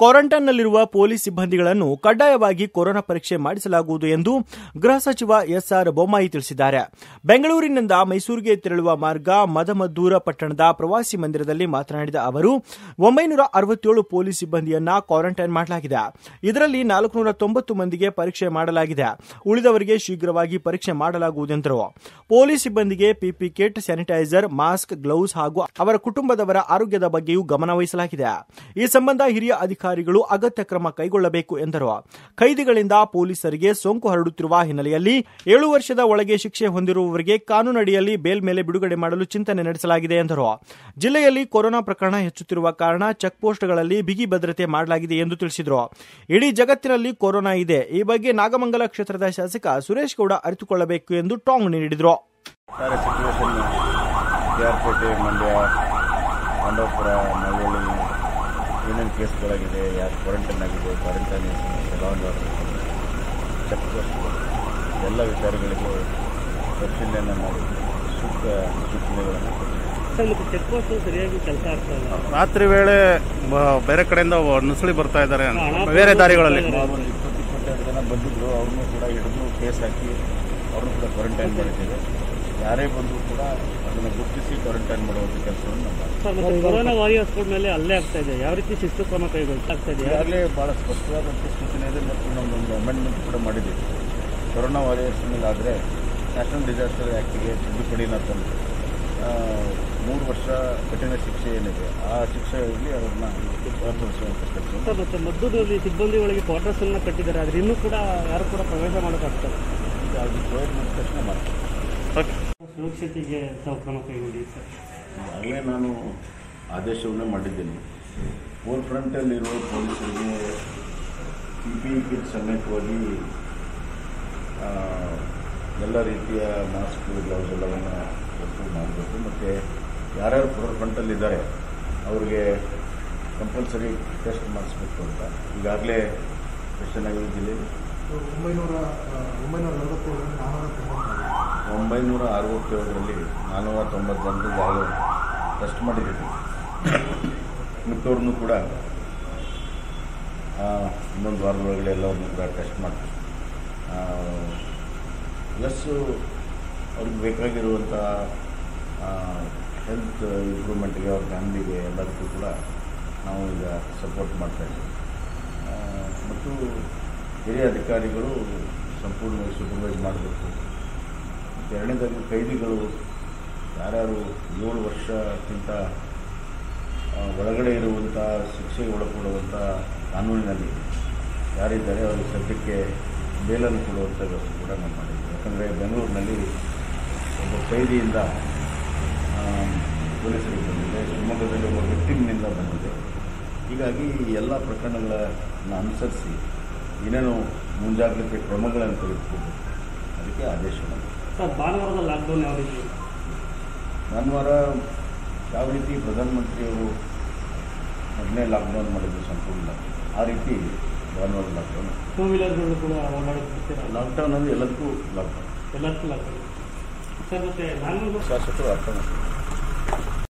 ಕ್ವಾರಂಟೈನ್ನಲ್ಲಿರುವ police ಸಿಬ್ಬಂದಿಗಳನ್ನು ಕಡ್ಡಾಯವಾಗಿ corona ಪರೀಕ್ಷೆ ಮಾಡಿಸಲಾಗುವುದು ಎಂದು ಗೃಹ ಸಚಿವ ಎಸ್ಆರ್ ಬೊಮ್ಮಾಯಿ ತಿಳಿಸಿದ್ದಾರೆ. ಬೆಂಗಳೂರಿನಿಂದ ಮೈಸೂರಿಗೆ ತೆರಳುವ ಮಾರ್ಗ ಮದಮದ್ದೂರ ಪಟ್ಟಣದ ಪ್ರವಾಸಿ ಮಂದಿರದಲ್ಲಿ ಮಾತನಾಡಿದ ಅವರು, ಒಂಬೈನೂರ ಅರವತ್ತೇಳು ಪೊಲೀಸ್ ಸಿಬ್ಬಂದಿಯನ್ನ ಕ್ವಾರಂಟೈನ್ ಮಾಡಲಾಗಿದೆ. ಇದರಲ್ಲಿ ನಾಲ್ಕುನೂರ ತೊಂಬತ್ತು ಮಂದಿಗೆ ಪರೀಕ್ಷೆ ಮಾಡಲಾಗಿದೆ. ಉಳಿದವರಿಗೆ ಶೀಘ್ರವಾಗಿ ಪರೀಕ್ಷೆ ಮಾಡಲಾಗುವುದೆಂದರು ಪೊಲೀಸ್ ಸಿಬ್ಬಂದಿಗೆ PP kit, sanitiser, mask, gloves ಹಾಗೂ ಅವರ ಕುಟುಂಬದವರ ಆರೋಗ್ಯದ ಬಗ್ಗೆಯೂ ಗಮನವಹಿಸಲಾಗಿದೆ ಈ ಸಂಬಂಧ ಹಿರಿಯ ಅಧಿಕಾರಿಗಳು ಅಗತ್ಯ ಕ್ರಮ ಕೈಗೊಳ್ಳಬೇಕು ಎಂದರು. ಕೈದಿಗಳಿಂದ ಪೊಲೀಸರಿಗೆ ಸೋಂಕು ಹರಡುತ್ತಿರುವ ಹಿನ್ನೆಲೆಯಲ್ಲಿ ಏಳು ವರ್ಷದ ಒಳಗೆ ಶಿಕ್ಷೆ ಹೊಂದಿರುವವರಿಗೆ ಕಾನೂನಡಿಯಲ್ಲಿ ಬೇಲ್ ಮೇಲೆ ಬಿಡುಗಡೆ ಮಾಡಲು ಚಿಂತನೆ ನಡೆಸಲಾಗಿದೆ ಎಂದರು. ಜಿಲ್ಲೆಯಲ್ಲಿ ಕೊರೋನಾ ಪ್ರಕರಣ ಹೆಚ್ಚುತ್ತಿರುವ ಕಾರಣ ಚೆಕ್ ಪೋಸ್ಟ್ಗಳಲ್ಲಿ ಬಿಗಿ ಭದ್ರತೆ ಮಾಡಲಾಗಿದೆ ಎಂದು ತಿಳಿಸಿದರು. ಇಡೀ ಜಗತ್ತಿನಲ್ಲಿ ಕೊರೋನಾ ಇದೆ. ಈ ಬಗ್ಗೆ ನಾಗಮಂಗಲ ಕ್ಷೇತ್ರದ ಶಾಸಕ ಸುರೇಶ್ ಗೌಡ ಅರಿತುಕೊಳ್ಳಬೇಕು ಎಂದು ಟಾಂಗ್ ನೀಡಿದರು. ಮಂಡ್ಯ ಏನೇನು ಕೇಸ್ಗಳಾಗಿದೆ ಯಾರು ಕ್ವಾರಂಟೈನ್ ಆಗಿದೆ ಕ್ವಾರಂಟೈನ್ ಆರ್ಡರ್ ಚೆಕ್ ಪೋಸ್ಟ್ ಎಲ್ಲ ವಿಚಾರಗಳಿಗೂ ಪರಿಶೀಲನೆ ಮಾಡಿ ಸೂಕ್ತ ಸೂಚನೆಗಳನ್ನು ಚೆಕ್ ಪೋಸ್ಟ್ ಸರಿಯಾಗಿ ಕೆಲಸ ಆಗ್ತಾ ಇಲ್ಲ. ರಾತ್ರಿ ವೇಳೆ ಬೇರೆ ಕಡೆಯಿಂದ ನುಸುಳಿ ಬರ್ತಾ ಇದ್ದಾರೆ ಅಂತ. ಬೇರೆ ದಾರಿಗಳಲ್ಲಿ. ಇಪ್ಪತ್ತು ಇಪ್ಪತ್ತೆರಡು ಜನ ಬಂದಿದ್ದರು ಅವ್ರನ್ನೂ ಕೂಡ ಹಿಡಿದು ಕೇಸ್ ಹಾಕಿ ಅವ್ರನ್ನೂ ಕೂಡ ಕ್ವಾರಂಟೈನ್ ಮಾಡಿದ್ದೇವೆ ಯಾರೇ ಬಂದರೂ ಕೂಡ ಅದನ್ನು ಗುರುತಿಸಿ ಕ್ವಾರಂಟೈನ್ ಮಾಡುವಂಥ ಕೆಲಸವನ್ನು ನಾವು ಕೊರೋನಾ ವಾರಿಯರ್ಸ್ ಕೋಡ್ ಮೇಲೆ ಅಲ್ಲೇ ಆಗ್ತಾ ಇದೆ. ಯಾವ ರೀತಿ ಶಿಸ್ತು ಕ್ರಮ ಕೈಗೊಳ್ತಾ ಆಗ್ತಾ ಇದೆ ಈಗಾಗಲೇ ಭಾಳ ಸ್ಪಷ್ಟವಾದಂಥ ಸೂಚನೆ ಇದೆ ಮತ್ತು ನಮ್ಮದೊಂದು ಅಮೆಂಡ್ಮೆಂಟ್ ಕೂಡ ಮಾಡಿದ್ದೀವಿ. ಕೊರೋನಾ ವಾರಿಯರ್ಸ್ ಮೇಲೆ ಆದರೆ ನ್ಯಾಷನಲ್ ಡಿಸಾಸ್ಟರ್ ಆ್ಯಕ್ಟಿಗೆ ತಿದ್ದುಪಡಿನ ತಂದು ಆ, ಮೂರು ವರ್ಷ ಕಠಿಣ ಶಿಕ್ಷೆ ಏನಿದೆ ಆ ಶಿಕ್ಷೆಯಲ್ಲಿ ಅವ್ರನ್ನ ಕೆಲಸ ಸರ್ ಮತ್ತೆ ಮದ್ದೂರಲ್ಲಿ ಸಿಬ್ಬಂದಿಗಳಿಗೆ ಕ್ವಾರ್ಟರ್ಸ್ ಅನ್ನು ಕಟ್ಟಿದ್ದಾರೆ. ಆದರೆ ಇನ್ನೂ ಕೂಡ ಯಾರು ಕೂಡ ಪ್ರವೇಶ ಮಾಡೋಕ್ಕಾಗ್ತದೆ? ಈಗ ಅದು ಪ್ರೊವೈಡ್ ಮಾಡಿದ ತಕ್ಷಣ ಮಾಡ್ತೀವಿ. ಓಕೆ. ಸುರಕ್ಷತೆಗೆ ತಾವು ಕ್ರಮ ಕೈಗೊಂಡಿದೆ ಸರ್ ಆಗಲೇ ನಾನು ಆದೇಶವನ್ನು ಮಾಡಿದ್ದೇನೆ. ಫೋರ್ ಫ್ರಂಟಲ್ಲಿರುವ ಪೊಲೀಸರಿಗೆ ಪಿ ಪಿ ಕಿಟ್ ಸಮೇತವಾಗಿ ಎಲ್ಲ ರೀತಿಯ ಮಾಸ್ಕ್ ಗ್ಲೌಸ್ ಎಲ್ಲವನ್ನು ಕೊಟ್ಟು ಮಾಡಬೇಕು. ಮತ್ತು ಯಾರ್ಯಾರು ಫೋರ್ ಫ್ರಂಟಲ್ಲಿದ್ದಾರೆ ಅವ್ರಿಗೆ ಕಂಪಲ್ಸರಿ ಟೆಸ್ಟ್ ಮಾಡಿಸ್ಬೇಕು ಅಂತ. ಈಗಾಗಲೇ ಎಷ್ಟು ಚೆನ್ನಾಗಿದೆ ಜಿಲ್ಲೆಯಲ್ಲಿ ಒಂಬೈನೂರ ಒಂಬೈನೂರ ನಲವತ್ತೇಳರಿಂದ ನಾನ್ನೂರ ತೊಂಬತ್ತಾರು ಒಂಬೈನೂರ ಅರವತ್ತೇಳರಲ್ಲಿ ನಾನ್ನೂರ ತೊಂಬತ್ತು ಜನರು ಟೆಸ್ಟ್ ಮಾಡಿದ್ದೀವಿ ಮಿಕ್ಕವ್ರನ್ನೂ ಕೂಡ ಇನ್ನೊಂದು ವಾರದೊಳಗಡೆ ಎಲ್ಲವ್ರನ್ನು ಕೂಡ ಟೆಸ್ಟ್ ಮಾಡ್ತೀವಿ ಪ್ಲಸ್ಸು ಅವ್ರಿಗೆ ಬೇಕಾಗಿರುವಂಥ ಹೆಲ್ತ್ ಇಂಪ್ರೂವ್ಮೆಂಟ್ಗೆ ಅವ್ರ ಫ್ಯಾಮಿಲಿಗೆ ಎಲ್ಲದಕ್ಕೂ ಕೂಡ ನಾವು ಈಗ ಸಪೋರ್ಟ್ ಮಾಡ್ತಾಯಿದ್ದೀವಿ ಮತ್ತು ಹಿರಿಯ ಅಧಿಕಾರಿಗಳು ಸಂಪೂರ್ಣವಾಗಿ ಸೂಪರ್ವೈಸ್ ಮಾಡಬೇಕು. ಎರಡನೇದಾಗಿ ಕೈದಿಗಳು ಯಾರ್ಯಾರು ಏಳು ವರ್ಷಕ್ಕಿಂತ ಒಳಗಡೆ ಇರುವಂಥ ಶಿಕ್ಷೆಗೆ ಒಳಪಡುವಂಥ ಕಾನೂನಿನಲ್ಲಿ ಯಾರಿದ್ದಾರೆ ಅವರು ಸದ್ಯಕ್ಕೆ ಬೇಲನ್ನು ಕೊಡುವಂಥ ವ್ಯವಸ್ಥೆ ಕೂಡ ನಾವು ಮಾಡಿದ್ದೀವಿ ಯಾಕಂದರೆ ಬೆಂಗಳೂರಿನಲ್ಲಿ ಒಬ್ಬ ಕೈದಿಯಿಂದ ಪೊಲೀಸರಿಗೆ ಬಂದಿದೆ, ಶಿವಮೊಗ್ಗದಲ್ಲಿ ಒಬ್ಬ ವಿಕ್ಟಿಮ್ನಿಂದ ಬಂದಿದೆ. ಹೀಗಾಗಿ ಈ ಎಲ್ಲ ಪ್ರಕರಣಗಳನ್ನು ಅನುಸರಿಸಿ ಏನೇನು ಮುಂಜಾಗ್ರತೆ ಕ್ರಮಗಳನ್ನು ತೆಗೆದುಕೊಂಡು ಅದಕ್ಕೆ ಆದೇಶ ಮಾಡಿದೆ ಸರ್ ಭಾನುವಾರದ ಲಾಕ್ಡೌನ್ ಯಾವ ರೀತಿ ಭಾನುವಾರ ಯಾವ ರೀತಿ ಪ್ರಧಾನಮಂತ್ರಿಯವರು ಮೊದಲನೇ ಲಾಕ್ಡೌನ್ ಮಾಡಿದ್ರು ಸಂಪೂರ್ಣ ಆ ರೀತಿ ಭಾನುವಾರ ಲಾಕ್ಡೌನ್ ಟೂ ವೀಲರ್ಗಳು ಕೂಡ ಲಾಕ್ಡೌನ್ ಅಂದರೆ ಎಲ್ಲದಕ್ಕೂ ಲಾಕ್ಡೌನ್ ಎಲ್ಲದಕ್ಕೂ ಲಾಕ್ಡೌನ್ ಸರ್ ಮತ್ತೆ ನಾನು ಶಾಸಕರು ಅರ್ಥ ಮಾಡ್ತಾರೆ